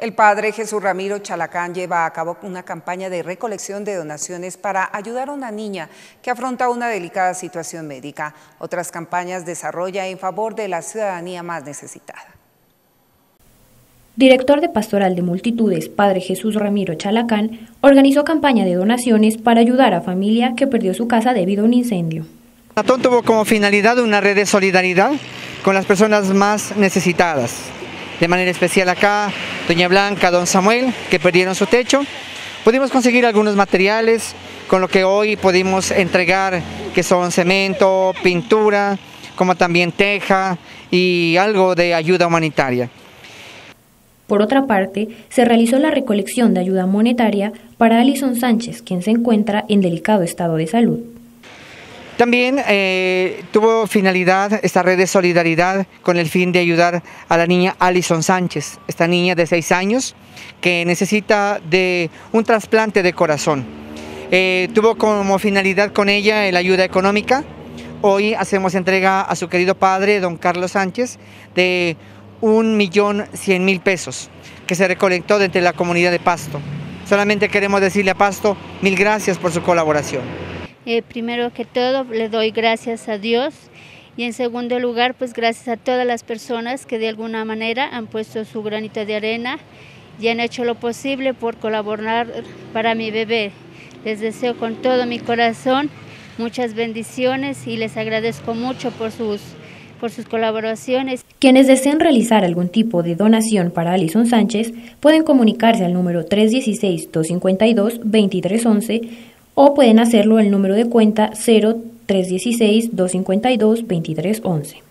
El padre Jesús Ramiro Chalacán lleva a cabo una campaña de recolección de donaciones para ayudar a una niña que afronta una delicada situación médica. Otras campañas desarrolla en favor de la ciudadanía más necesitada. Director de Pastoral de Multitudes, Padre Jesús Ramiro Chalacán, organizó campaña de donaciones para ayudar a familia que perdió su casa debido a un incendio. Atón tuvo como finalidad una red de solidaridad con las personas más necesitadas de manera especial acá, Doña Blanca, Don Samuel, que perdieron su techo. Pudimos conseguir algunos materiales con lo que hoy pudimos entregar, que son cemento, pintura, como también teja y algo de ayuda humanitaria. Por otra parte, se realizó la recolección de ayuda monetaria para Alison Sánchez, quien se encuentra en delicado estado de salud. También eh, tuvo finalidad esta red de solidaridad con el fin de ayudar a la niña Alison Sánchez, esta niña de 6 años que necesita de un trasplante de corazón. Eh, tuvo como finalidad con ella la ayuda económica. Hoy hacemos entrega a su querido padre, don Carlos Sánchez, de un millón cien mil pesos que se recolectó desde la comunidad de Pasto. Solamente queremos decirle a Pasto mil gracias por su colaboración. Eh, primero que todo le doy gracias a Dios y en segundo lugar pues gracias a todas las personas que de alguna manera han puesto su granito de arena y han hecho lo posible por colaborar para mi bebé. Les deseo con todo mi corazón muchas bendiciones y les agradezco mucho por sus por sus colaboraciones. Quienes deseen realizar algún tipo de donación para Alison Sánchez pueden comunicarse al número 316-252-2311 o pueden hacerlo el número de cuenta 0316 252 2311.